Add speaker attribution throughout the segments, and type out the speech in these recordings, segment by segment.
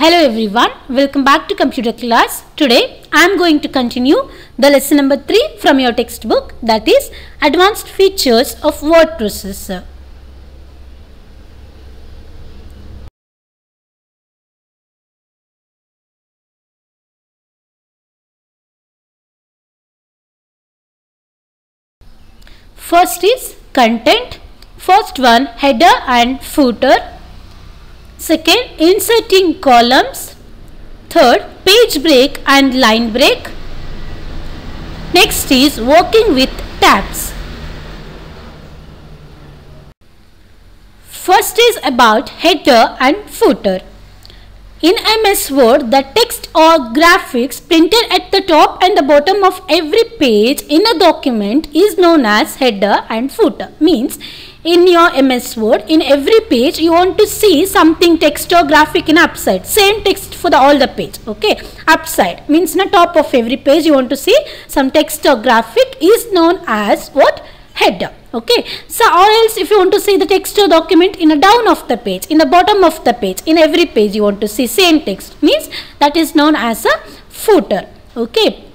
Speaker 1: Hello everyone, welcome back to computer class. Today I am going to continue the lesson number 3 from your textbook that is advanced features of word processor. First is content, first one header and footer, second inserting columns, third page break and line break, next is working with tabs. First is about header and footer. In MS Word, the text or graphics printed at the top and the bottom of every page in a document is known as header and footer. Means, in your MS Word, in every page, you want to see something text or graphic in upside. Same text for the, all the page. Okay, upside means the top of every page, you want to see some text or graphic is known as what? Header okay so or else if you want to see the text or document in a down of the page in the bottom of the page in every page you want to see same text means that is known as a footer okay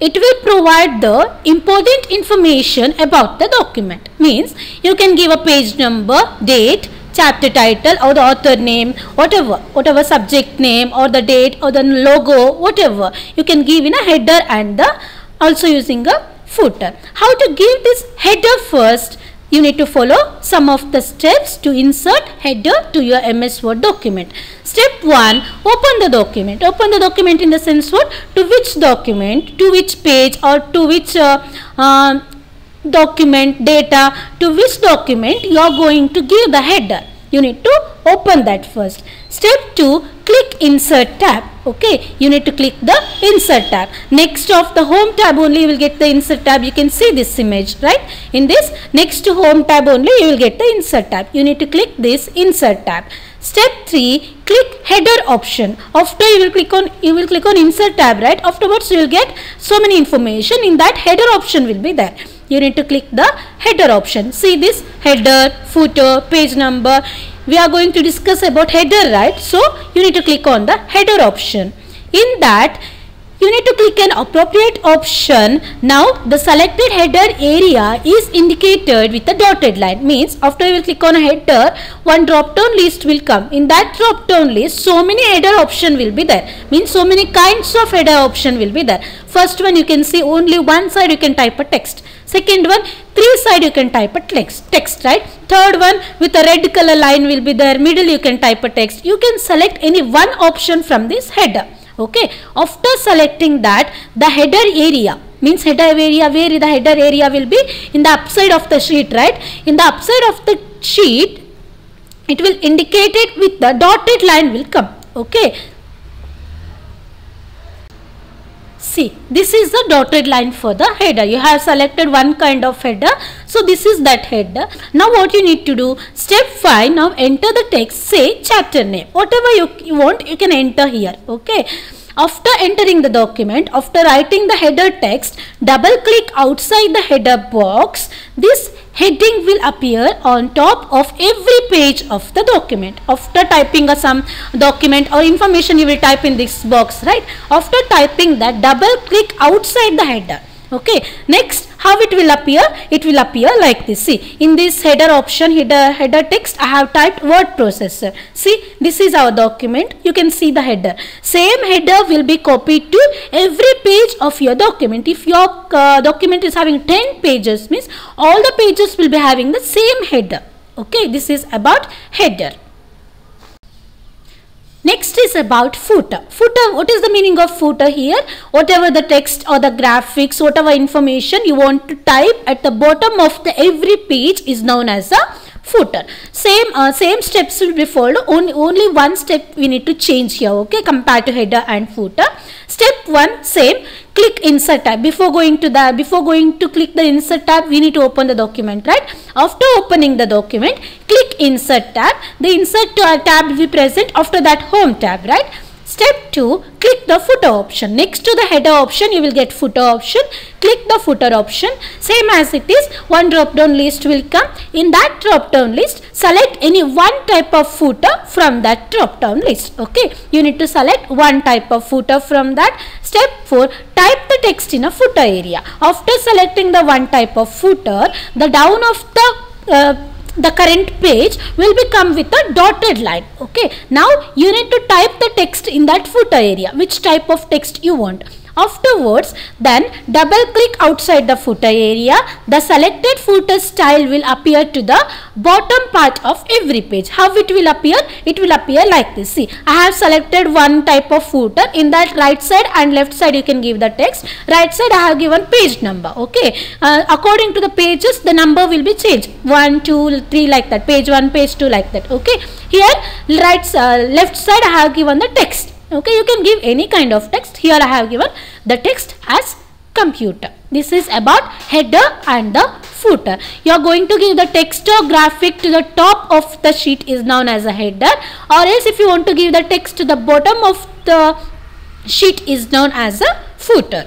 Speaker 1: it will provide the important information about the document means you can give a page number date chapter title or the author name whatever whatever subject name or the date or the logo whatever you can give in a header and the also using a footer. How to give this header first? You need to follow some of the steps to insert header to your MS Word document. Step 1. Open the document. Open the document in the sense what? To which document? To which page or to which uh, uh, document data? To which document you are going to give the header? You need to open that first. Step 2. Click insert tab. Okay you need to click the insert tab. Next of the home tab only you will get the insert tab. You can see this image right? In this next to home tab only you will get the insert tab. You need to click this insert tab. Step 3 click header option. After you will click on you will click on insert tab right? Afterwards you will get so many information in that header option will be there. You need to click the header option. See this header footer page number we are going to discuss about header right? So you need to click on the header option. In that you need to click an appropriate option. Now the selected header area is indicated with a dotted line. Means after you will click on a header one drop down list will come. In that drop down list so many header option will be there. Means so many kinds of header option will be there. First one you can see only one side you can type a text. Second one three side you can type a text text right? Third one with a red color line will be there. Middle you can type a text. You can select any one option from this header okay? After selecting that the header area means header area where the header area will be in the upside of the sheet right? In the upside of the sheet it will indicate it with the dotted line will come. Okay? See this is the dotted line for the header. You have selected one kind of header so this is that header now what you need to do step 5 now enter the text say chapter name whatever you, you want you can enter here okay after entering the document, after writing the header text, double click outside the header box. This heading will appear on top of every page of the document. After typing a some document or information you will type in this box, right? After typing that, double click outside the header. Okay. Next, how it will appear? It will appear like this. See in this header option header header text i have typed word processor. See this is our document. You can see the header. Same header will be copied to every page of your document. If your uh, document is having 10 pages means all the pages will be having the same header. Okay this is about header Next is about footer. Footer, what is the meaning of footer here? Whatever the text or the graphics, whatever information you want to type at the bottom of the every page is known as a footer. Same uh, same steps will be followed. Only, only one step we need to change here. Okay, compared to header and footer. Step one same. Click insert tab. Before going to the before going to click the insert tab, we need to open the document, right? After opening the document, click insert tab. The insert tab will be present after that home tab, right? Step 2, click the footer option. Next to the header option, you will get footer option. Click the footer option. Same as it is, one drop down list will come. In that drop down list, select any one type of footer from that drop down list. Okay, you need to select one type of footer from that. Step 4, type the text in a footer area. After selecting the one type of footer, the down of the uh, the current page will become with a dotted line okay? Now you need to type the text in that footer area which type of text you want Afterwards, then double click outside the footer area. The selected footer style will appear to the bottom part of every page. How it will appear? It will appear like this. See, I have selected one type of footer. In that right side and left side you can give the text. Right side I have given page number. Okay. Uh, according to the pages, the number will be changed. 1, 2, 3 like that. Page 1, page 2 like that. Okay. Here, right, uh, left side I have given the text okay you can give any kind of text. Here i have given the text as computer. This is about header and the footer. You are going to give the text or graphic to the top of the sheet is known as a header. Or else if you want to give the text to the bottom of the sheet is known as a footer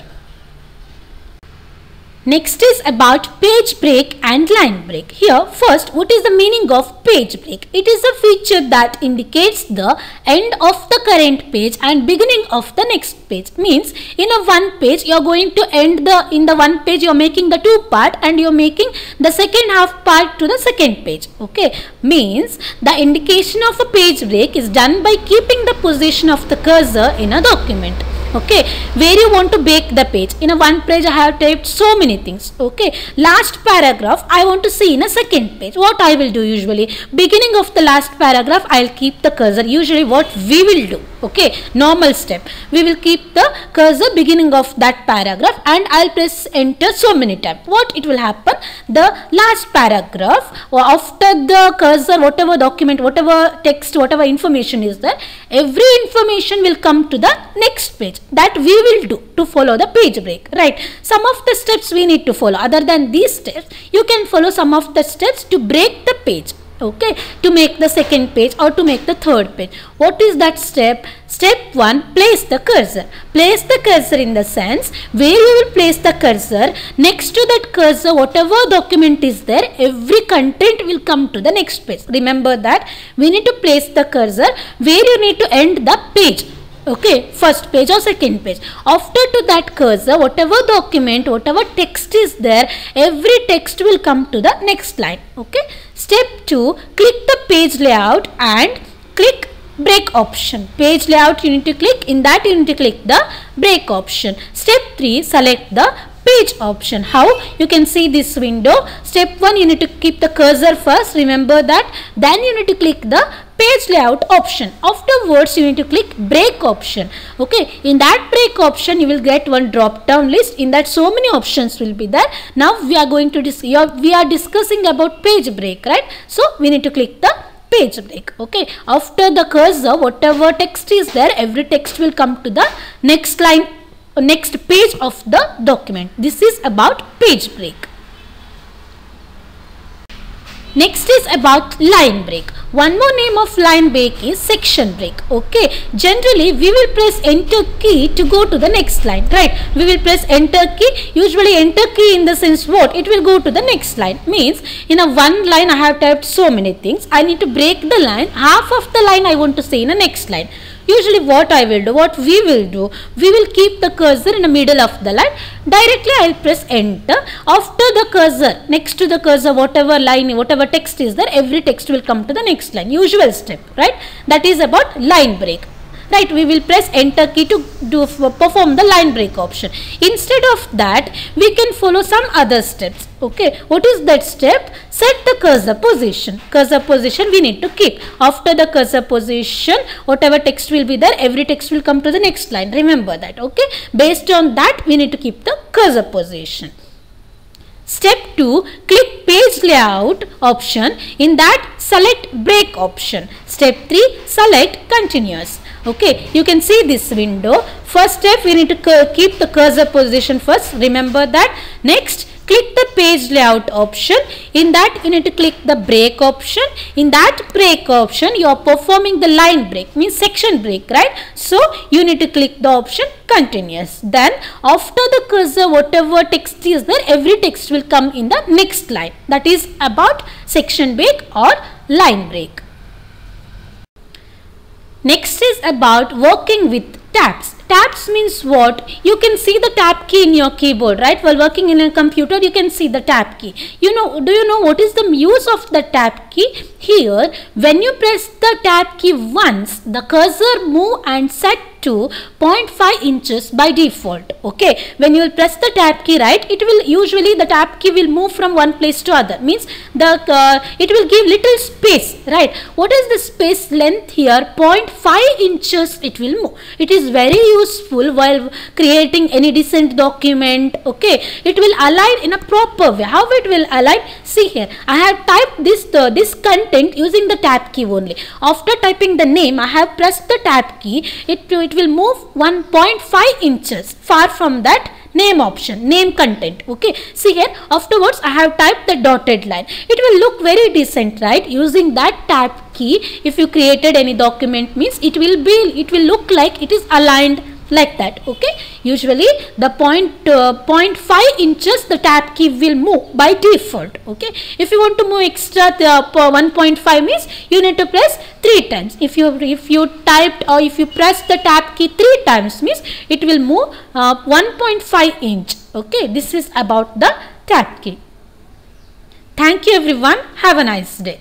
Speaker 1: Next is about page break and line break. Here first what is the meaning of page break? It is a feature that indicates the end of the current page and beginning of the next page. Means in a one page you are going to end the in the one page you are making the two part and you are making the second half part to the second page. Okay. Means the indication of a page break is done by keeping the position of the cursor in a document okay? Where you want to break the page. In a one page i have typed so many things. Okay? Last paragraph i want to see in a second page. What i will do usually? Beginning of the last paragraph i'll keep the cursor. Usually what we will do? Okay? Normal step. We will keep the cursor beginning of that paragraph and i'll press enter so many times. What it will happen? The last paragraph after the cursor whatever document whatever text whatever information is there every information will come to the next page that we will do to follow the page break right? Some of the steps we need to follow. Other than these steps you can follow some of the steps to break the page okay? To make the second page or to make the third page. What is that step? Step 1 place the cursor. Place the cursor in the sense where you will place the cursor. Next to that cursor whatever document is there every content will come to the next page. Remember that we need to place the cursor where you need to end the page okay first page or second page? After to that cursor whatever document whatever text is there every text will come to the next line. Okay? Step 2 click the page layout and click break option. Page layout you need to click. In that you need to click the break option. Step 3 select the page option. How? You can see this window. Step 1 you need to keep the cursor first. Remember that. Then you need to click the page layout option. Afterwards you need to click break option. Okay? In that break option you will get one drop down list. In that so many options will be there. Now we are going to dis we are discussing about page break right? So we need to click the page break. Okay? After the cursor whatever text is there every text will come to the next line next page of the document. This is about page break Next is about line break. One more name of line break is section break. Okay. Generally, we will press enter key to go to the next line. Right. We will press enter key. Usually enter key in the sense what? It will go to the next line. Means in a one line I have typed so many things. I need to break the line. Half of the line I want to say in the next line. Usually what I will do, what we will do, we will keep the cursor in the middle of the line. Directly I will press enter. After the cursor, next to the cursor, whatever line, whatever text is there, every text will come to the next line. Usual step, right? That is about line break right we will press enter key to do perform the line break option. Instead of that we can follow some other steps okay? What is that step? Set the cursor position. Cursor position we need to keep. After the cursor position whatever text will be there every text will come to the next line. Remember that okay? Based on that we need to keep the cursor position. Step 2, click page layout option. In that, select break option. Step 3, select continuous okay you can see this window. First step we need to keep the cursor position first. Remember that. Next click the page layout option. In that you need to click the break option. In that break option you are performing the line break means section break right? So you need to click the option continuous. Then after the cursor whatever text is there every text will come in the next line. That is about section break or line break next is about working with tabs. Tabs means what? You can see the tab key in your keyboard right? While working in a computer you can see the tab key. You know do you know what is the use of the tab key? Here when you press the tab key once the cursor move and set to 0.5 inches by default okay? When you will press the tab key right it will usually the tab key will move from one place to other. Means the uh, it will give little space right? What is the space length here? 0.5 inches it will move. It is very useful while creating any decent document okay? It will align in a proper way. How it will align? See here i have typed this uh, this content using the tab key only. After typing the name i have pressed the tab key. It, it will move 1.5 inches. Far from that name option name content okay? See here afterwards i have typed the dotted line. It will look very decent right? Using that tab key if you created any document means it will be it will look like it is aligned like that okay? Usually the point uh, 0.5 inches the tab key will move by default okay? If you want to move extra uh, 1.5 means you need to press three times. If you if you typed or if you press the tab key three times means it will move uh, 1.5 inch okay? This is about the tab key. Thank you everyone. Have a nice day